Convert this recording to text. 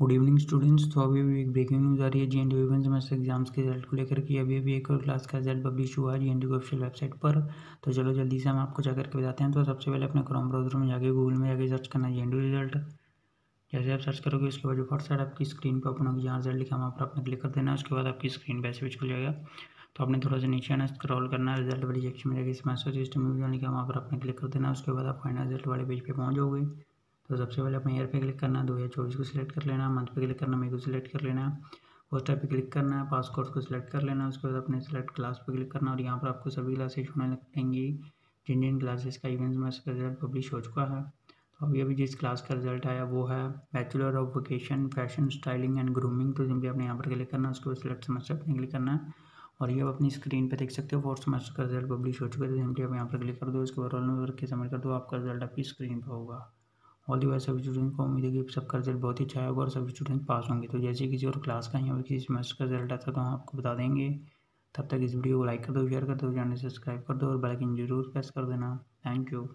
Good evening students तो अभी अभी एक ब्रेकिंग न्यूज़ आ रही है। G N D semester exams के रिज़ल्ट को लेकर कि अभी अभी एक और क्लास का रिज़ल्ट पब्लिश हुआ है G N D official website पर। तो चलो जल्दी से हम आपको जा करके बताते हैं। तो सबसे पहले अपने क्रोम ब्राउज़र में जाके गूगल में जाके सर्च करना जी एन रिज़ल्ट जैसे आप सर्च करोगे उसके बाद जो फ़र्स्ट साइड आपकी स्क्रीन पर अपना जहाँ रिज़ल्ट लिखा वहाँ पर आपने क्लिक कर देना उसके बाद आपकी स्क्रीन पर ऐसे भी खुल जाएगा। तो आपने थोड़ा सा नीचे आना स्क्रॉल करना रिज़ल्ट वाली सेक्शन में जाके सेमेस्टर सिस्टम में लिखा वहाँ पर आपने क्लिक कर देना उसके बाद आप फाइनल रिज़ल्ट वाले पेज पर पहुँच जाओगे। तो सबसे पहले अपने ईयर पे क्लिक करना है दो हज़ार चौबीस को सिलेक्ट कर लेना मंथ पे क्लिक करना मेरे को सिलेक्ट कर लेना पोस्टर पे क्लिक करना है पास कोर्स को सिलेक्ट कर लेना, उसके बाद अपने सेलेक्ट क्लास पे क्लिक करना और यहाँ पर आपको सभी क्लासेज होने लगेंगी। जिन जिन क्लासेस का इवेंट्स में इसका रिज़ल्ट पब्लिश हो चुका है तो अभी अभी जिस क्लास का रिज़ल्ट आया वो है bachelor of vocation fashion styling and grooming तो सिंपली आपने यहाँ पर क्लिक करना, उसके बाद सिलेक्ट सेमेस्टर पर क्लिक करना है और ये आप अपनी स्क्रीन पे देख सकते हो फोर्थ सेमेस्टर का रिज़ल्ट पब्लिश हो चुका है तो सिंपली आप यहाँ पर क्लिक कर दो, उसके बाद रोल नंबर के सबमिट कर दो, आपका रिज़ल्ट आपकी स्क्रीन पर होगा। ऑल दी वाइज सभी स्टूडेंट को उम्मीद है कि सबका रिज़ल्ट बहुत ही अच्छा होगा और सभी स्टूडेंट पास होंगे। तो जैसे किसी और क्लास का या किसी सेमेस्टर का रिज़ल्ट आता है तो हम आपको बता देंगे। तब तक इस वीडियो को लाइक कर दो शेयर कर दो चैनल सब्सक्राइब कर दो और बेल आइकन ज़रूर प्रेस कर देना। Thank you